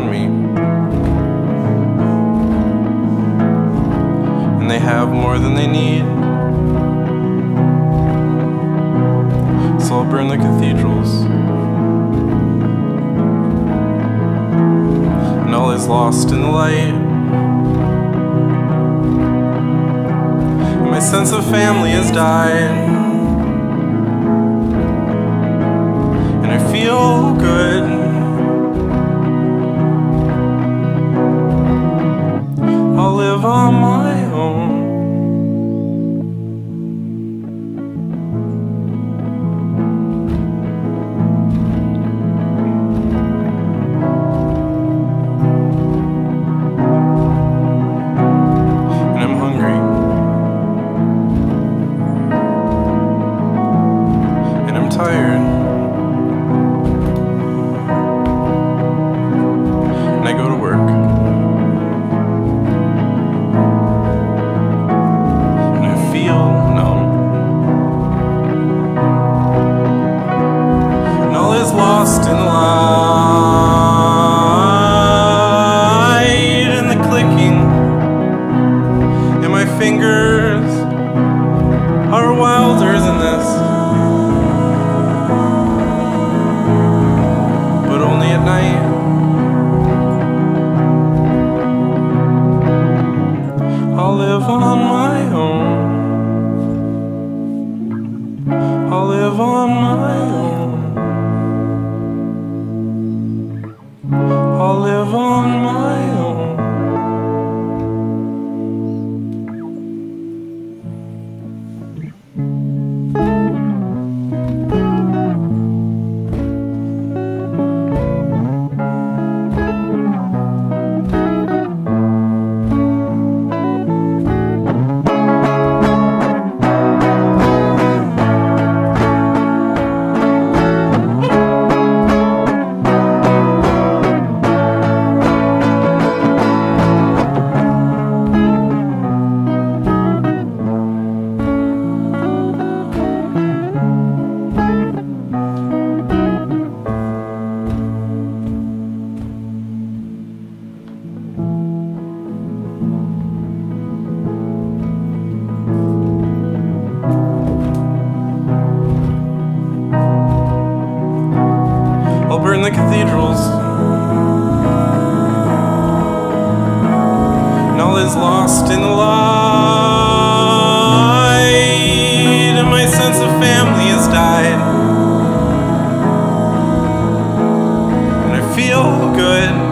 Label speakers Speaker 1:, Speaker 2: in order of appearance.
Speaker 1: around me. And they have more than they need. So I'll burn the cathedrals. And all is lost in the light. And my sense of family has died. And I feel tired. Live on my own. I'll live on my own. all is lost in the light. And my sense of family has died. And I feel good.